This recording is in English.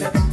minutes.